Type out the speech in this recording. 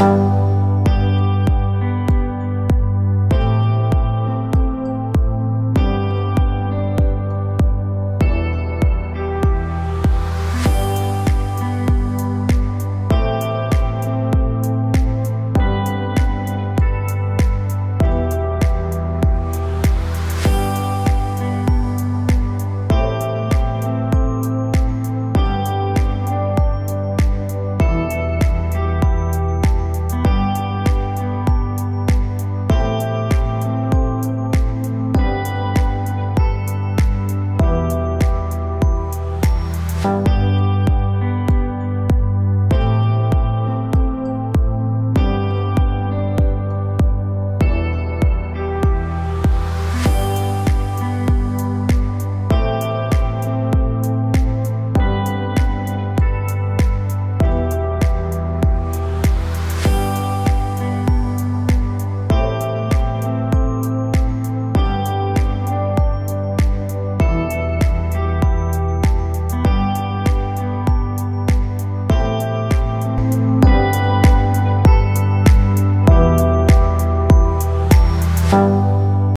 you Bye.